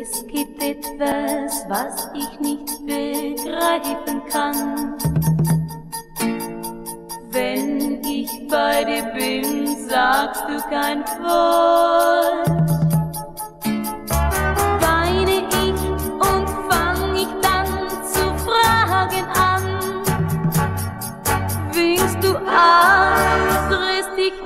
Es gibt etwas, was ich nicht begreifen kann. Wenn ich bei dir bin, sagst du kein Wort. Weine ich und fang ich dann zu fragen an. Winkst du an, drehst dich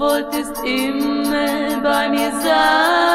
wolltest immer bei mir sein.